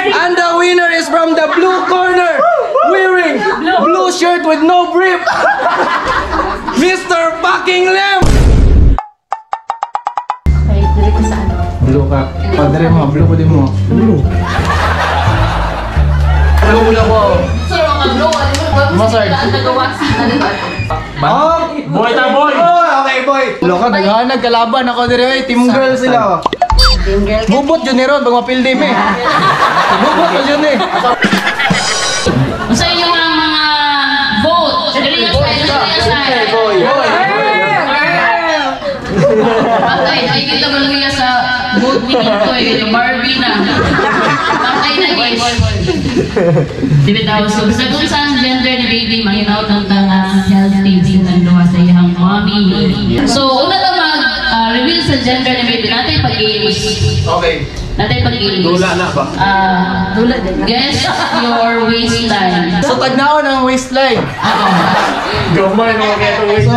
And the winner is from the blue corner, wearing blue shirt with no brief, Mr. Fucking Lamb. Okay, ko sa ano. Blue ka. Padre mo, blue ko din mo. Blue. Blue mo ko. So, mga bro, ano mo? Masard. Ang nagawa si Oh, Boy ta boy! Okay boy. Loka, naghahanag kalaban ako dire. eh. Team girl sila. oh. Team girl. Bubot yun ni Ron, bang mapildi me. Bubot ni Kito eh. Barbie na. Patay na daw, so sa kung saan gender ni baby, mahinaw ng tanga healthy din ang luha sa iyang mommy. So, una na mag-reveal sa gender ni baby natin pag-games. Okay. Natin pag-games. Dula na ba? Ah, guess your waistline. So tagnaon ang waistline. Gamay mo kaya ito So,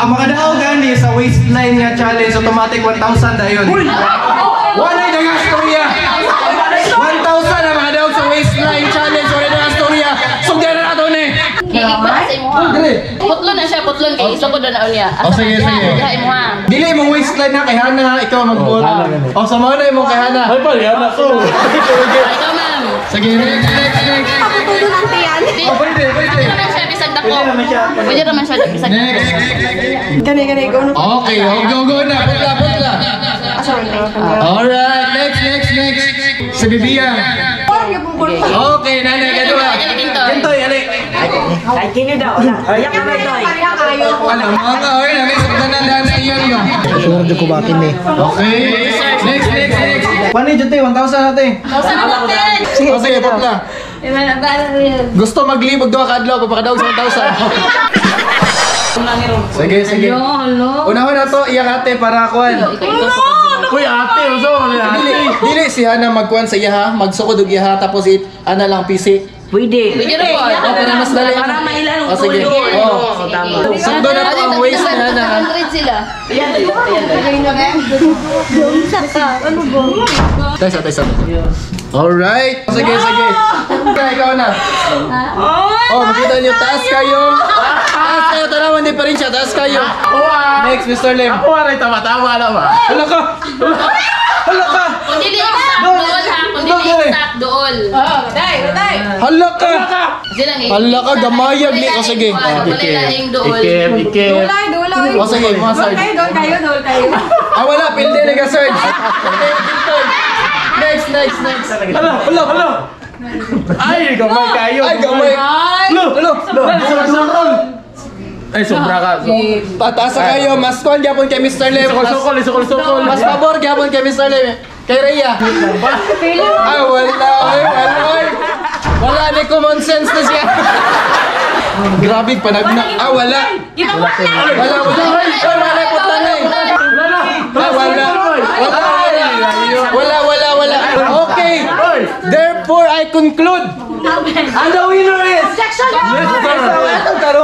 ang makadaog gani sa waistline nga challenge automatic 1,000 dayon. Uy! Wala na nga storya. 1,000 ang makadaog sa waistline challenge wala na nga storya. Sugdan na nato ni. Iba sa imo ha. Dire. Putlo na siya, putlo kay isa ko doon na unya. Oh, sige, sige. Diha mo ha. Dili mong waistline na kay Hana, ikaw. Hana ganun. Oh, sa mga na imong kay Hana. Ay pala, yan ako. Ikaw ma'am. Sige, next, next, next. Paputulo ng tiyan. Oh, pwede, pwede. Pwede naman siya bisag dako. Pwede naman siya bisag. Next. Gani, gani, na. Okay, oh, go, go na. Putla, putla. Alright, next, next, next. Sa pa. Okay, nanay, kadua. Ganto, yali. Ay, kini daw. Wala. Ayak ka na. Kaya kayo. Alam mo nga, oy, nanay, sa tanan nanay. Sure ko bakin eh. Okay. Next, next, next. Paano yung jute? 1,000 natin. Kausan na natin. Sige, sige, putla. Gusto maglibog doon kadlaw, papakadaog sa 1,000. Sige, sige. Unahon na to, iyang ate para kuan. Ikaw, ikaw Uy, ate, uso mo ni ate. Dili, dili si Hana magkuan sa iyaha, magsukod og iyaha tapos it ana lang PC. Pwede. Pwede na po. Oh, para mas dali. Para mailan ang Oh, sige. tulo. Oh. tama. Sundo na to ang waist ni Hana. ha? 100 sila. Ayan, ayan, ayan. Tayo sa, tayo sa. Alright. Sige, sige. Ikaw, ikaw na. Oh, makita niyo, taas kayo. Taas kayo, tanawan din pa rin siya. Taas kayo. Next, Mr. Lim. Ako aray tama-tama na ba? Hala ka! Hala ka! Exact dool ha. Kung dili exact dool. Hala ka! Hala ka, gamayag ni. O sige. Wala laing dool. Dulay. O sige, mga Dol Sarge. kayo, dol kayo, dol kayo. Ah, wala. Pilde na ka, Sarge. Next, next, next. Hala, hala, hala. Ay, gamay kayo. Ay, gamay. Lo, lo, lo. Ay, sobra ka. Pataas na kayo. Mas kuhan gyapon kay Mr. Lim. Sukol, Mas, sukol, sukol, sukol. mas pabor gyapon kay Mr. Lim. Kay Rhea. Ay, wala. Ay, wala. Ay. Wala ni common sense na siya. Grabe, panagna. Ah, wala. Wala, wala. Ay, wala po tanay. Ah, wala. Wala, wala, wala, wala. Okay. Therefore, I conclude. And the winner is...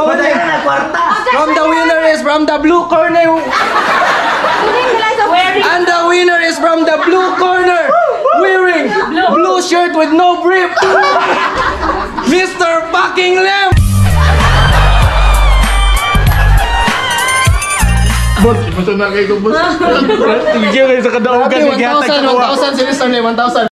Madaya na kwarta. From the winner is from the blue corner. And the winner is from the blue corner. Wearing blue shirt with no brief. Mr. Fucking Lamb. Boss, ipasunod kayo, boss. Tigil kayo sa kadaogan. Grabe, Naghihatag 1,000, sa kawa. 1,000 si Mr. Lamb, 1,000.